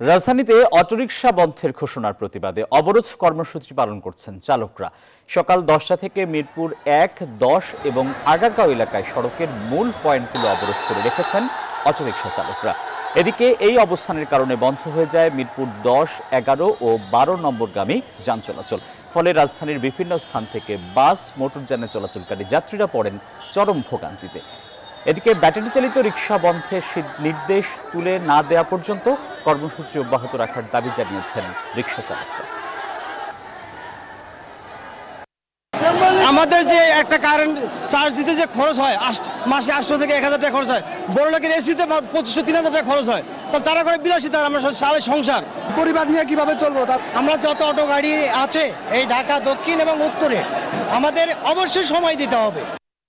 রাজধানীতে অটোরিকশা বন্ধের ঘোষণার প্রতিবাদে অবরোধ কর্মসূচি পালন করছেন চালকরা। সকাল দশটা থেকে মিরপুর এক, দশ এবং আগারগাঁও এলাকায় সড়কের মূল পয়েন্টগুলো অবরোধ করে রেখেছেন অটোরিকশা চালকরা। এদিকে এই অবস্থানের কারণে বন্ধ হয়ে যায় মিরপুর দশ, এগারো ও বারো নম্বরগামী যান চলাচল। ফলে রাজধানীর বিভিন্ন স্থান থেকে বাস, মোটরযানে চলাচলকারী যাত্রীরা পড়েন চরম ভোগান্তিতে। এদিকে ব্যাটারি চালিত রিক্সা বন্ধের নির্দেশ তুলে না দেওয়া পর্যন্ত কর্মসূচি অব্যাহত রাখার দাবি জানিয়েছেন রিক্সা চালকরা। আমাদের যে একটা কারেন্ট চার্জ দিতে যে খরচ হয় আষ্ট- মাসে আটশো থেকে এক হাজার টাকা খরচ হয়। বড় লোকের এসিতে পঁচিশশো তিন হাজার টাকা খরচ হয়। তো তারা করে বিলাসী তার আমরা সালে সংসার। পরিবার নিয়ে কীভাবে চলবো? তার আমরা যত অটো গাড়ি আছে এই ঢাকা দক্ষিণ এবং উত্তরে আমাদের অবশ্যই সময় দিতে হবে।